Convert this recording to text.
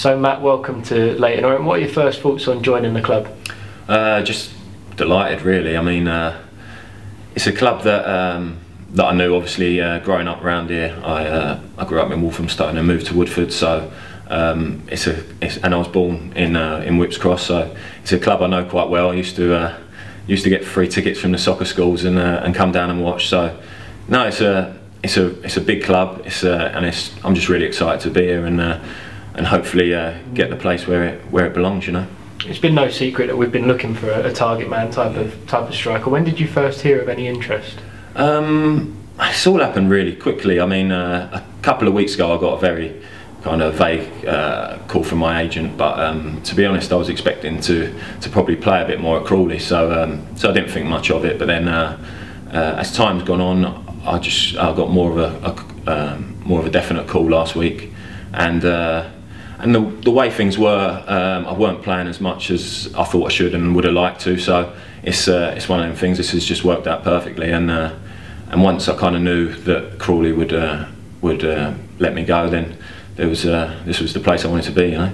So Matt, welcome to Leyton Orient. What are your first thoughts on joining the club? Uh, just delighted, really. I mean, uh, it's a club that um, that I knew. Obviously, uh, growing up around here, I uh, I grew up in Walthamstow and moved to Woodford. So um, it's a it's, and I was born in uh, in Whipps Cross. So it's a club I know quite well. I used to uh, used to get free tickets from the soccer schools and and come down and watch. So no, it's a it's a it's a big club. It's and it's I'm just really excited to be here and and hopefully uh, get the place where it where it belongs. You know. It's been no secret that we've been looking for a, a target man type of type of striker. When did you first hear of any interest? Um, it's all happened really quickly. I mean, uh, a couple of weeks ago, I got a very kind of vague uh, call from my agent, but um, to be honest, I was expecting to to probably play a bit more at Crawley, so um, so I didn't think much of it. But then, uh, uh as time's gone on, I just I got more of a, a um, more of a definite call last week, and uh, and the, the way things were, um, I weren't playing as much as I thought I should and would have liked to. So it's uh, it's one of them things. This has just worked out perfectly. And uh, and once I kind of knew that Crawley would uh, would uh, let me go, then there was uh, this was the place I wanted to be. You know.